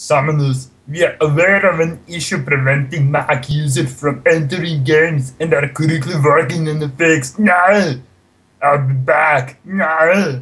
Summoners, we are aware of an issue preventing Mac users from entering games and are currently working on the fix. Now, I'll be back. Now.